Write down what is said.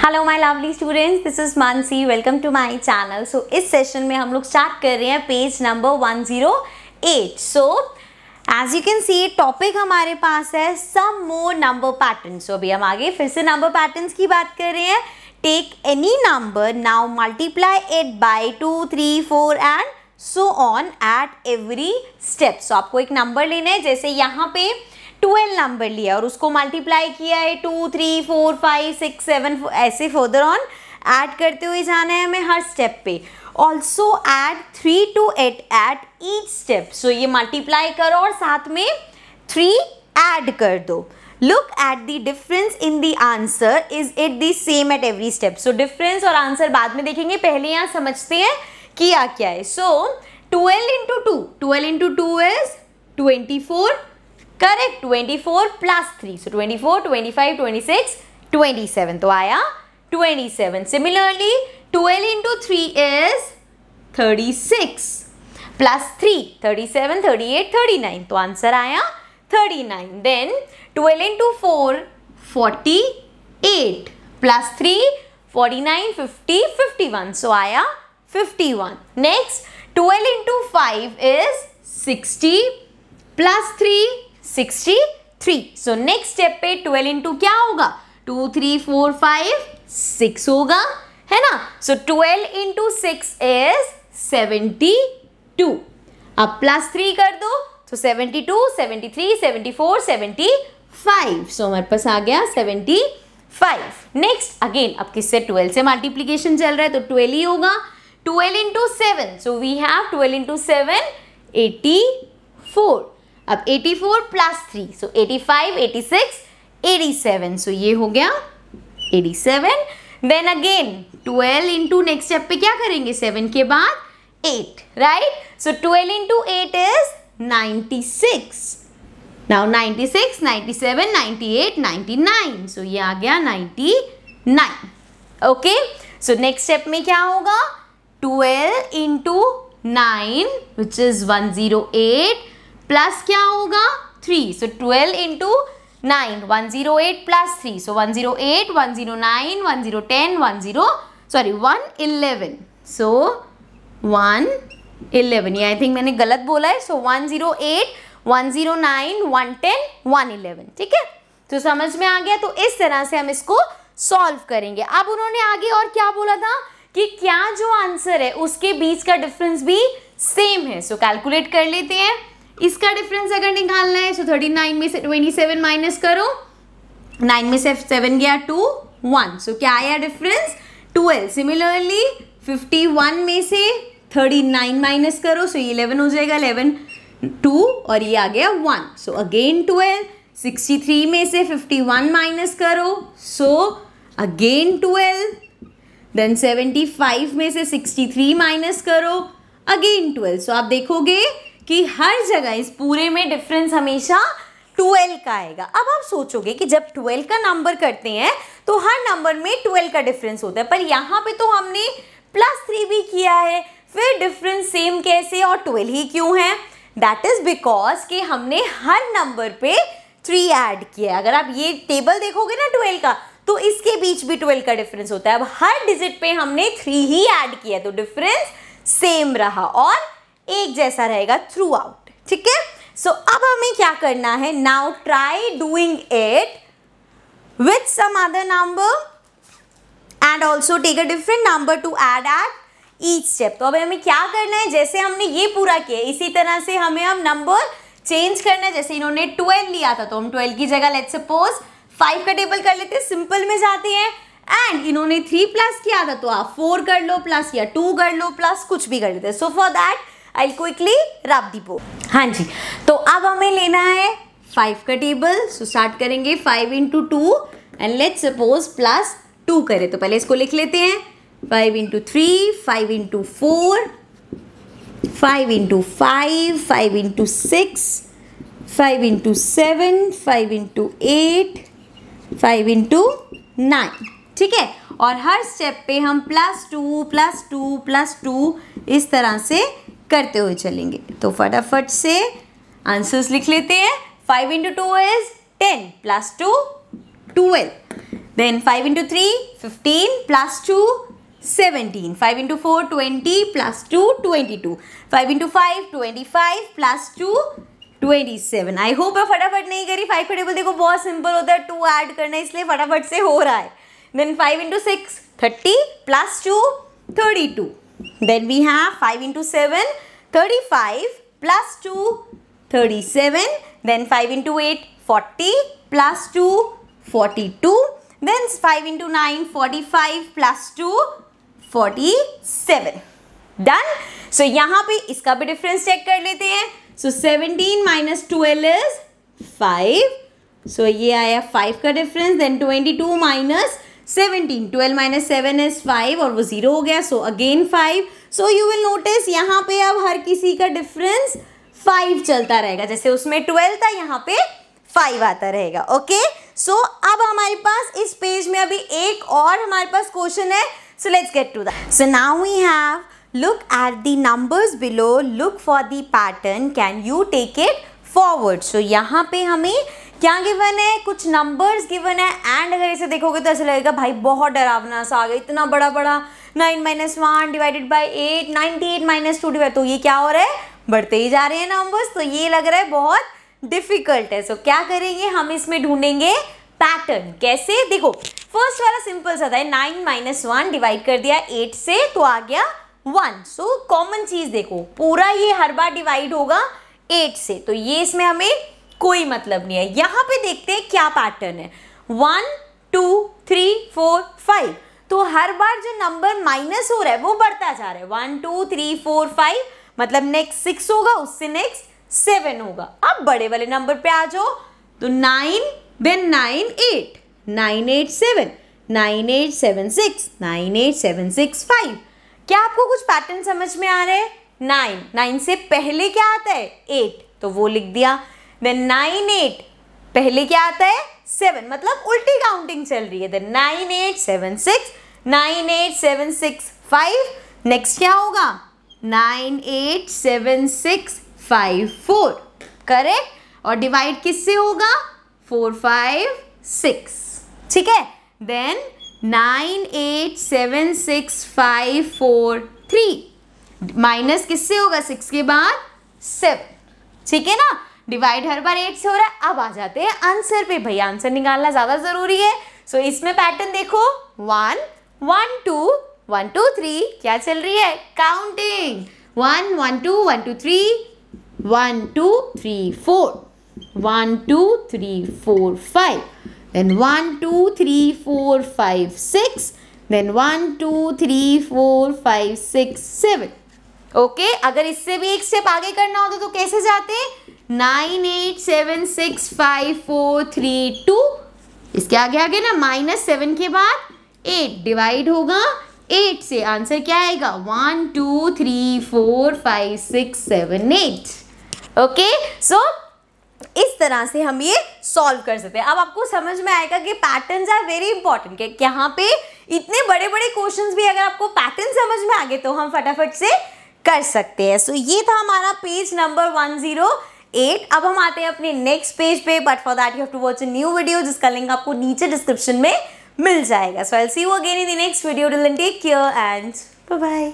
Hello my lovely students this is Mansi welcome to my channel so इस session में हम लोग start कर रहे हैं page number 108 so as you can see topic हमारे पास है सम मोर नंबर पैटर्न सो अभी हम आगे फिर से नंबर पैटर्न्स की बात कर रहे हैं. Take any number now multiply it by two three four and so on at every step so आपको एक नंबर लेना है. जैसे यहाँ पे ट्वेल्व नंबर लिया और उसको मल्टीप्लाई किया है two three four five six seven ऐसे फर्दर ऑन ऐड करते हुए जाना है हमें हर स्टेप पे। Also add three to it at each step so ये मल्टीप्लाई करो और साथ में थ्री ऐड कर दो। Look at the difference in the answer is it the same at every step so difference और आंसर बाद में देखेंगे। पहले यहाँ समझते हैं किया क्या है। So twelve into two twelve into two is twenty four correct 24 plus three so 24 25 26 27 तो आया 27 similarly 12 into three is 36 plus three 37 38 39 तो आंसर आया 39 then 12 into four 48 plus three 49 50 51 so आया 51 next 12 into five is 60 plus three sixty three. So next step पे twelve into क्या होगा? Two three four five six होगा, है ना? So twelve into six is seventy two अब plus three कर दो तो seventy two seventy three seventy four seventy five so हमारे पास आ गया सेवेंटी फाइव नेक्स्ट अगेन अब किससे? ट्वेल्व से मल्टीप्लीकेशन चल रहा है तो ट्वेल्व ही होगा। Twelve into seven so we have twelve into seven eighty four अब 84 प्लस थ्री सो 85, 86, 87 सो ये हो गया 87 then again 12 into next step पे क्या करेंगे? 7 के बाद 8 right so 12 into eight is 96 now 96, 97, 98, 99 सो ये आ गया 99 ओके सो नेक्स्ट स्टेप में क्या होगा? 12 into nine which is 108 plus क्या होगा? Three. So twelve into nine one zero eight plus three so one zero eight one zero nine one zero ten one zero sorry one eleven so one eleven ये I think मैंने गलत बोला है. So one zero eight one zero nine one ten one eleven ठीक है? तो समझ में आ गया? तो इस तरह से हम इसको सॉल्व करेंगे. अब उन्होंने आगे और क्या बोला था? कि क्या जो आंसर है उसके बीच का डिफरेंस भी सेम है. सो so, कैलकुलेट कर लेते हैं. इसका डिफरेंस अगर निकालना है सो थर्टी नाइन में से ट्वेंटी सेवन माइनस करो नाइन में से सेवन गया टू वन सो क्या आया difference twelve similarly fifty one में से थर्टी नाइन माइनस करो सो ये इलेवन हो जाएगा इलेवन टू और ये आ गया one so again twelve sixty three में से फिफ्टी वन माइनस करो so again twelve then seventy five में से सिक्सटी थ्री माइनस करो अगेन ट्वेल्व सो आप देखोगे कि हर जगह इस पूरे में डिफरेंस हमेशा ट्वेल्व का आएगा। अब आप सोचोगे कि जब ट्वेल्व का नंबर करते हैं तो हर नंबर में ट्वेल्व का डिफरेंस होता है। पर यहाँ पे तो हमने प्लस थ्री भी किया है, फिर डिफरेंस सेम कैसे और ट्वेल्व ही क्यों है? दैट इज़ बिकॉज़ कि हमने हर नंबर पे थ्री ऐड किया है। अगर आप ये टेबल देखोगे ना ट्वेल्व का तो इसके बीच भी ट्वेल्व का डिफरेंस होता है। अब हर डिजिट पे हमने थ्री ही ऐड किया तो डिफरेंस सेम रहा। और एक जैसा रहेगा थ्रू आउट ठीक है? सो अब हमें क्या करना है? Now try doing it with some other number and also take a different number to add at each step तो अब हमें क्या करना है? जैसे हमने ये पूरा किया, इसी तरह से हमें हम नंबर चेंज करना है। जैसे इन्होंने ट्वेल्व लिया था तो हम ट्वेल्व की जगह लेट सपोज़ फाइव का टेबल कर लेते हैं सिंपल में जाते हैं। एंड इन्होंने थ्री प्लस किया था तो आप फोर कर लो प्लस या टू कर लो प्लस कुछ भी कर लेते हैं। So for that I quickly rub the बो हाँ जी तो अब हमें लेना है फाइव का टेबल सो स्टार्ट करेंगे five into two and let suppose plus two करें. तो पहले इसको लिख लेते हैं. Five into three five into four five into five five into six five into seven five into eight five into nine ठीक है? और हर स्टेप पे हम plus two plus two plus two इस तरह से करते हुए चलेंगे। तो फटाफट से आंसर्स लिख लेते हैं। Five into two is ten plus two twelve then 5 into 3 15 plus 2 17 5 into 4 20 plus 2 22 5 into 5 25 plus 2 27 I hope मैं फटाफट नहीं करी। फाइव का टेबल देखो, बहुत सिंपल होता है। टू ऐड करना इसलिए फटाफट से हो रहा है। Then five into six thirty plus two thirty two five into seven thirty five plus two thirty seven then five into eight forty plus two forty two then 5 into 9 45 plus 2 47 done so यहाँ पे इसका भी difference check कर लेते हैं. So so, 17 minus twelve is 5 so ये आया 5 का difference then 22 minus 17 12 minus seven is 5 और वो ज़ीरो हो गया so again 5 so you will notice यहाँ पे अब हर किसी का डिफरेंस 5 चलता रहेगा। जैसे उसमें 12 था, यहाँ पे 5 आता रहेगा ओके? सो अब हमारे पास इस पेज में अभी एक और हमारे पास क्वेश्चन है so let's get to that so now we have look at the numbers below, look for the pattern, can you take it forward? So यहाँ पे हमें क्या गिवन है? कुछ नंबर्स गिवन है। एंड अगर इसे देखोगे तो ऐसा लगेगा भाई बहुत डरावना सा आ गया। इतना बड़ा बड़ा nine minus one divided by eight ninety eight minus two divide तो ये क्या हो रहा है? बढ़ते ही जा रहे हैं नंबर्स तो ये लग रहा है बहुत डिफ़िकल्ट है। सो so, क्या करेंगे? हम इसमें ढूंढेंगे पैटर्न कैसे? देखो फ़र्स्ट वाला सिंपल सा था। नाइन माइनस वन डिवाइड कर दिया एट से तो आ गया वन सो कॉमन चीज़ देखो पूरा ये हर बार डिवाइड होगा एट से। तो ये इसमें हमें कोई मतलब नहीं है। यहाँ पे देखते हैं क्या पैटर्न है। One two three four five तो हर बार जो नंबर माइनस हो रहा है, वो बढ़ता जा रहा है। One two three four five मतलब नेक्स्ट सिक्स होगा, उससे नेक्स्ट सेवन होगा। अब बड़े वाले नंबर पे आ जाओ। तो nine then nine eight nine eight seven nine eight seven six nine eight seven six five क्या आपको कुछ पैटर्न समझ में आ रहे हैं? नाइन नाइन से पहले क्या आता है? एट तो वो लिख दिया। देन नाइन एट पहले क्या आता है? सेवन मतलब उल्टी काउंटिंग चल रही है. Then nine eight seven six nine eight seven six five next क्या होगा? Nine eight seven six five four correct और डिवाइड किससे होगा? फोर फाइव सिक्स ठीक है? Then nine eight seven six five four three minus किससे होगा? Six के बाद सेवन ठीक है ना? डिवाइड हर बार एट से हो रहा है। अब आ जाते हैं आंसर पे। भाई आंसर निकालना ज़्यादा ज़रूरी है। सो so, इसमें पैटर्न देखो। One one two one two three क्या चल रही है? Counting one one two one two three one two three four one two three four five then one two three four five six then one two three four five six seven okay अगर इससे भी एक step आगे करना होता तो कैसे जाते? Nine eight seven six five four three two. इसके आगे आगे ना माइनस सेवन के बाद एट डिवाइड होगा एट से आंसर क्या आएगा? One two three four five six seven eight. Okay? So इस तरह से हम ये सॉल्व कर सकते हैं। अब आपको समझ में आएगा कि पैटर्न्स आर वेरी इंपॉर्टेंट यहाँ पे इतने बड़े बड़े क्वेश्चंस भी अगर आपको पैटर्न समझ में आ गए तो हम फटाफट से कर सकते हैं। सो so, ये था हमारा page number one zero eight. अब हम आते हैं अपने नेक्स्ट पेज पे but for that you have to watch a new video जिसका लिंक आपको नीचे डिस्क्रिप्शन में मिल जाएगा। So I see you again in the next video till take care and bye bye